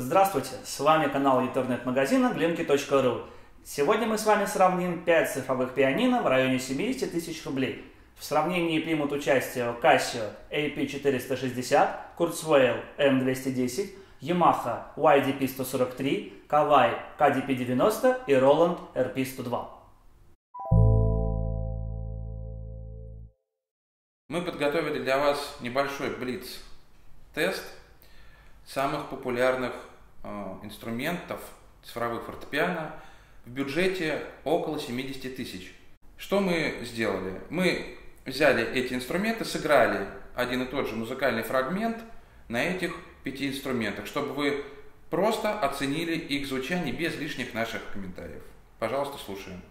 Здравствуйте, с вами канал интернет-магазина glemki.ru. Сегодня мы с вами сравним 5 цифровых пианино в районе 70 тысяч рублей. В сравнении примут участие Casio AP460, Kurzweil M210, Yamaha YDP143, Kawai KDP90 и Roland RP102. Мы подготовили для вас небольшой блиц-тест самых популярных э, инструментов цифровых фортепиано в бюджете около 70 тысяч. Что мы сделали? Мы взяли эти инструменты, сыграли один и тот же музыкальный фрагмент на этих пяти инструментах, чтобы вы просто оценили их звучание без лишних наших комментариев. Пожалуйста, слушаем.